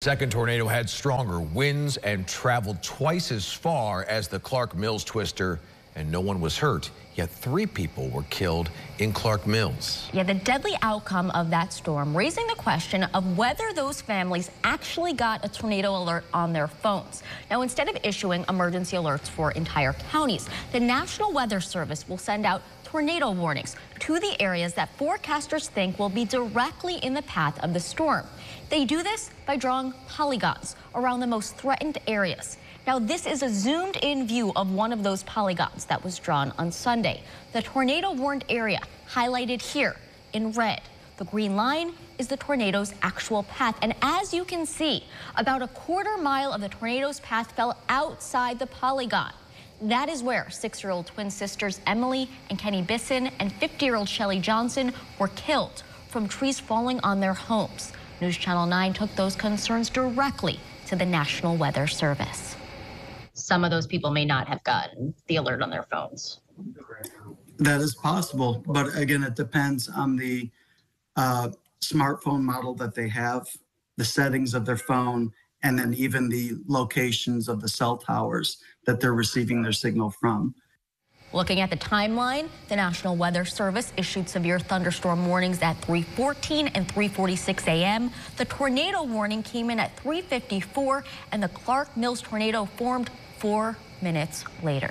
Second tornado had stronger winds and traveled twice as far as the Clark Mills twister, and no one was hurt. Yet three people were killed in Clark Mills. Yeah, the deadly outcome of that storm raising the question of whether those families actually got a tornado alert on their phones. Now, instead of issuing emergency alerts for entire counties, the National Weather Service will send out tornado warnings to the areas that forecasters think will be directly in the path of the storm. They do this by drawing polygons around the most threatened areas. Now, this is a zoomed in view of one of those polygons that was drawn on Sunday. The tornado warned area highlighted here in red. The green line is the tornado's actual path. And as you can see, about a quarter mile of the tornado's path fell outside the polygon. That is where six-year-old twin sisters Emily and Kenny Bisson and 50-year-old Shelly Johnson were killed from trees falling on their homes. News Channel 9 took those concerns directly to the National Weather Service. Some of those people may not have gotten the alert on their phones. That is possible, but again, it depends on the uh, smartphone model that they have, the settings of their phone, and then even the locations of the cell towers that they're receiving their signal from. Looking at the timeline, the National Weather Service issued severe thunderstorm warnings at 3:14 and 3:46 a.m. The tornado warning came in at 3:54 and the Clark Mills tornado formed 4 minutes later.